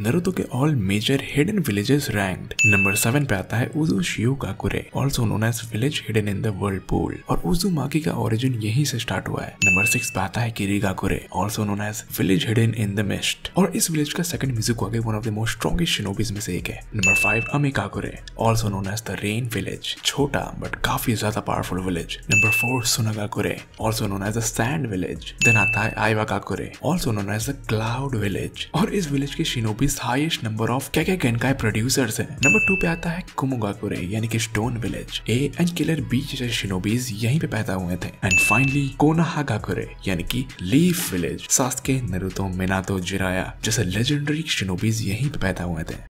नरुतो के all major hidden villages ranked number seven पे आता है Uzushiogakure also known as village hidden in the whirlpool और उजू माकी का ओरिजिन यहीं से स्टार्ट हुआ है। नंबर सिक्स पे आता है Kirigakure also known as village hidden in the mist और इस विलेज का second Mizukage one of the most strongest shinobis में से एक है। Number five Amegakure also known as the rain village छोटा बट काफ़ी ज़्यादा powerful village number four Sunagakure also known as the sand village then आता है Iwagakure also known as the cloud village और इस विलेज के शिनोबीज हाईएस्ट नंबर ऑफ़ क्या क्या गेनकाई प्रोड्यूसर्स है। नंबर टू पे आता है कुमुगाकुरे यानी कि stone village A and killer bee जैसे शिनोबीज यहीं पे पैदा हुए थे। एंड फाइनली कोनाहागाकुरे यानी कि leaf village Sasuke Naruto Minato Jiraiya जैसे लेजेंडरी शिनोबीज यहीं पे पैदा हुए थे।